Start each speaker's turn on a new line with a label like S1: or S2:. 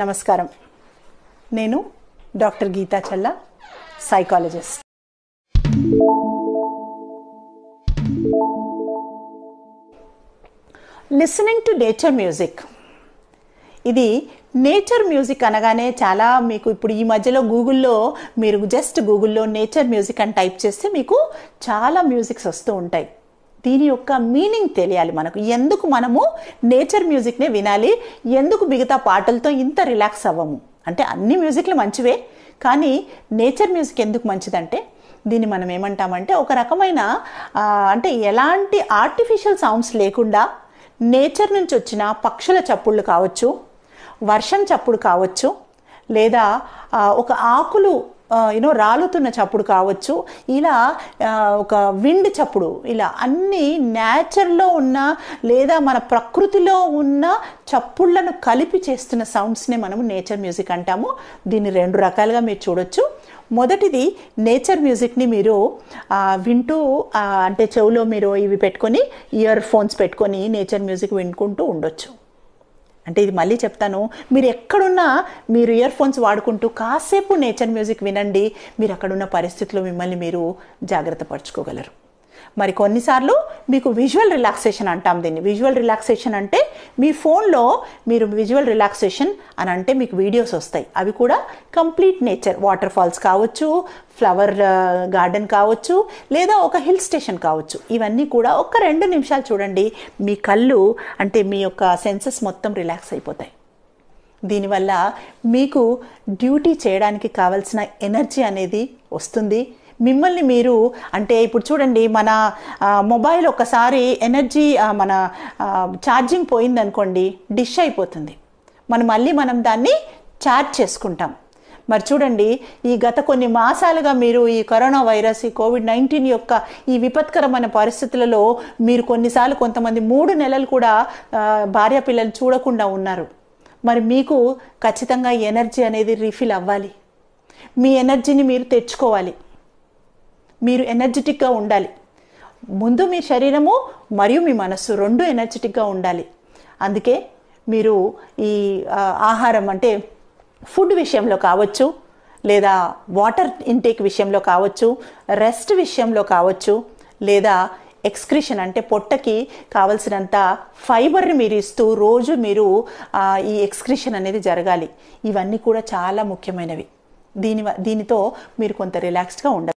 S1: నమస్కారం. నేను doctor Geeta Challa psychologist listening to nature music ఇది నేచర్ మ్యూజిక్ అనగానే చాలా మీకు ఇప్పుడు ఈ మధ్యలో గూగుల్లో మీరు జస్ట్ గూగుల్లో నేచర్ మ్యూజిక్ అని టైప్ చేస్తే మీకు చాలా మ్యూజిక్స్ వస్తూ ఉంటాయి. దీని యొక్క మీనింగ్ తెలియాలి మనకు. ఎందుకు మనము నేచర్ మ్యూజిక్నే వినాలి? ఎందుకు మిగతా పాటలతో ఇంత రిలాక్స్ అవ్వము? అంటే అన్ని మ్యూజిక్లు మంచివే కానీ నేచర్ మ్యూజిక్ ఎందుకు మంచిదంటే దీన్ని మనం ఏమంటామంటే ఒక రకమైన అంటే ఎలాంటి ఆర్టిఫిషియల్ సౌండ్స్ లేకుండా నేచర్ నుంచి వచ్చిన పక్షుల చప్పుళ్ళు కావచ్చు వర్షం చప్పుడు కావచ్చు లేదా ఒక ఆకులు యూనో రాలుతున్న చప్పుడు కావచ్చు ఇలా ఒక విండ్ చప్పుడు ఇలా అన్ని నేచర్లో ఉన్న లేదా మన ప్రకృతిలో ఉన్న చప్పుళ్ళను కలిపి చేస్తున్న సౌండ్స్నే మనము నేచర్ మ్యూజిక్ అంటాము. దీన్ని రెండు రకాలుగా మీరు చూడొచ్చు. మొదటిది నేచర్ మ్యూజిక్ని మీరు వింటూ అంటే చెవులో మీరు ఇవి పెట్టుకొని ఇయర్ ఫోన్స్ పెట్టుకొని నేచర్ మ్యూజిక్ వినుకుంటూ ఉండొచ్చు. అంటే ఇది మళ్ళీ చెప్తాను మీరు ఎక్కడున్నా మీరు ఇయర్ ఫోన్స్ వాడుకుంటూ కాసేపు నేచర్ మ్యూజిక్ వినండి మీరు అక్కడున్న పరిస్థితుల్లో మిమ్మల్ని మీరు జాగ్రత్త పరచుకోగలరు. మరి కొన్నిసార్లు మీకు విజువల్ రిలాక్సేషన్ అంటాం దీన్ని. విజువల్ రిలాక్సేషన్ అంటే మీ ఫోన్లో మీరు విజువల్ రిలాక్సేషన్ అని అంటే మీకు వీడియోస్ వస్తాయి. అవి కూడా కంప్లీట్ నేచర్ వాటర్ ఫాల్స్ కావచ్చు ఫ్లవర్ గార్డెన్ uh, కావచ్చు లేదా ఒక హిల్ స్టేషన్ కావచ్చు. ఇవన్నీ కూడా ఒక రెండు నిమిషాలు చూడండి. మీ కళ్ళు అంటే మీ యొక్క సెన్సెస్ మొత్తం రిలాక్స్ అయిపోతాయి. దీనివల్ల మీకు డ్యూటీ చేయడానికి కావాల్సిన ఎనర్జీ అనేది వస్తుంది. మిమ్మల్ని మీరు అంటే ఇప్పుడు చూడండి మన మొబైల్ ఒకసారి ఎనర్జీ మన ఛార్జింగ్ పోయిందనుకోండి డిష్ అయిపోతుంది. మనం మళ్ళీ మనం దాన్ని ఛార్జ్ చేసుకుంటాం. మరి చూడండి ఈ గత కొన్ని మాసాలుగా మీరు ఈ కరోనా వైరస్ ఈ కోవిడ్ నైన్టీన్ యొక్క ఈ విపత్కరమైన పరిస్థితులలో మీరు కొన్నిసార్లు కొంతమంది మూడు నెలలు కూడా భార్య పిల్లలు చూడకుండా ఉన్నారు. మరి మీకు ఖచ్చితంగా ఎనర్జీ అనేది రీఫిల్ అవ్వాలి. మీ ఎనర్జీని మీరు తెచ్చుకోవాలి. మీరు ఎనర్జెటిక్గా ఉండాలి. ముందు మీ శరీరము మరియు మీ మనస్సు రెండు ఎనర్జెటిక్గా ఉండాలి. అందుకే మీరు ఈ ఆహారం అంటే ఫుడ్ విషయంలో కావచ్చు లేదా వాటర్ ఇంటేక్ విషయంలో కావచ్చు రెస్ట్ విషయంలో కావచ్చు లేదా ఎక్స్క్రిషన్ అంటే పొట్టకి కావలసినంత ఫైబర్ని మీరు ఇస్తూ రోజు మీరు ఈ ఎక్స్క్రిషన్ అనేది జరగాలి. ఇవన్నీ కూడా చాలా ముఖ్యమైనవి. దీని దీనితో మీరు కొంత రిలాక్స్డ్గా ఉండాలి